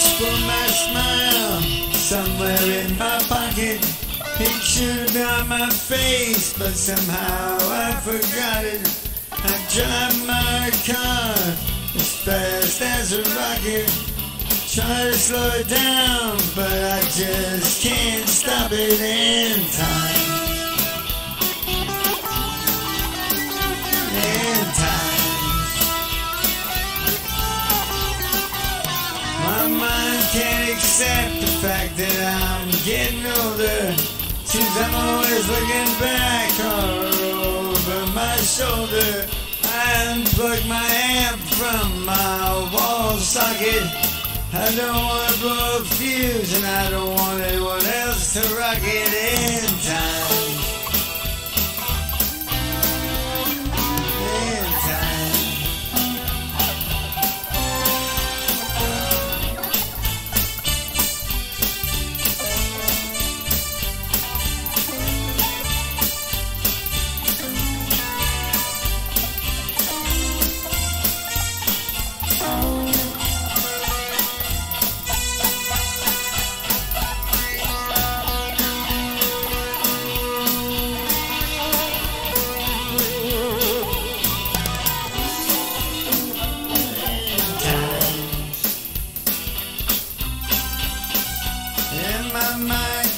reach for my smile somewhere in my pocket. Should on my face, but somehow I forgot it. I drive my car as fast as a rocket. Try to slow it down, but I just can't stop it in time. Can't accept the fact that I'm getting older. Since I'm always looking back over my shoulder. I unplug my amp from my wall socket. I don't want to blow a fuse and I don't want anyone else to rock it in time.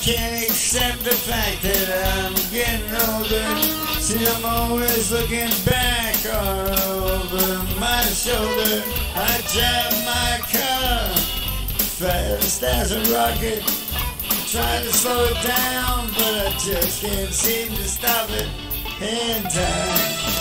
can't accept the fact that I'm getting older. See, I'm always looking back or over my shoulder. I drive my car fast as a rocket. Try to slow it down, but I just can't seem to stop it in time.